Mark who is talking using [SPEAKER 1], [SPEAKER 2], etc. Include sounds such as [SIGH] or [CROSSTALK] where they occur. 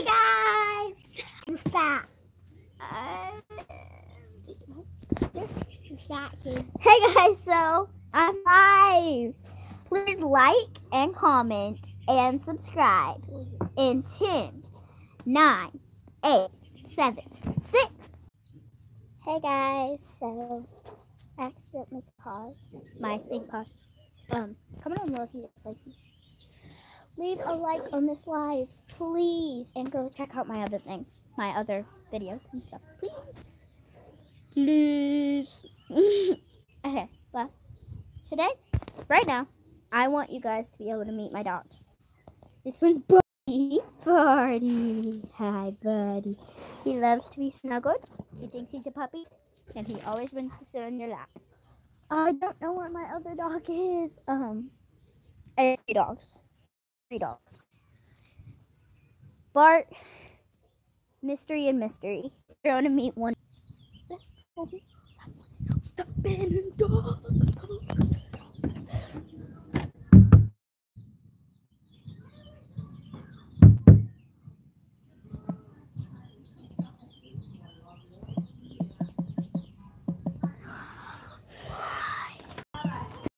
[SPEAKER 1] Hey guys!
[SPEAKER 2] That, dude?
[SPEAKER 1] hey guys, so I'm live. Please like and comment and subscribe in 10, 9, 8, 7, 6. Hey guys, so I accidentally paused my thing paused. Um, comment on below if you like. Leave a like on this live, please, and go check out my other thing, my other videos and stuff, please. Please. [LAUGHS] okay, well, today, right now, I want you guys to be able to meet my dogs. This one's Buddy. Buddy. Hi, Buddy. He loves to be snuggled. He thinks he's a puppy, and he always wants to sit on your lap. I don't know where my other dog is. Um, I have dogs. Three dogs. Bart, Mystery, and Mystery. You're gonna meet one. Someone else.